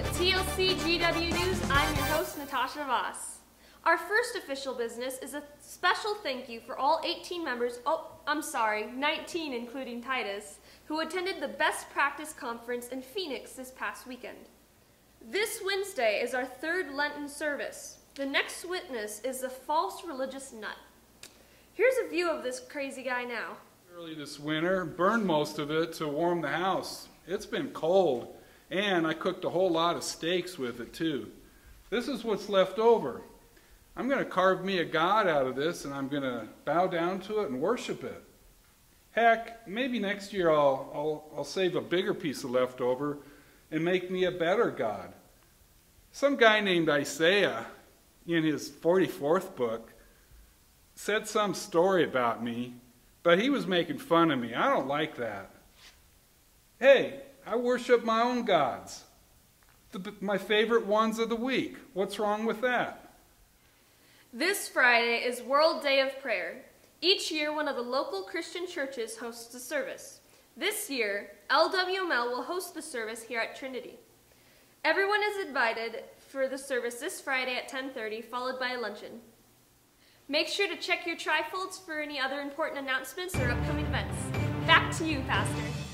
to TLC GW News. I'm your host, Natasha Voss. Our first official business is a special thank you for all 18 members, oh, I'm sorry, 19 including Titus, who attended the Best Practice Conference in Phoenix this past weekend. This Wednesday is our third Lenten service. The next witness is the false religious nut. Here's a view of this crazy guy now. Early this winter, burned most of it to warm the house. It's been cold, and I cooked a whole lot of steaks with it too. This is what's left over. I'm going to carve me a god out of this, and I'm going to bow down to it and worship it. Heck, maybe next year I'll, I'll, I'll save a bigger piece of leftover and make me a better god. Some guy named Isaiah, in his 44th book, said some story about me, but he was making fun of me. I don't like that. Hey, I worship my own gods, the, my favorite ones of the week. What's wrong with that? This Friday is World Day of Prayer. Each year, one of the local Christian churches hosts a service. This year, LWML will host the service here at Trinity. Everyone is invited for the service this Friday at 10:30, followed by a luncheon. Make sure to check your trifolds for any other important announcements or upcoming events. Back to you, Pastor.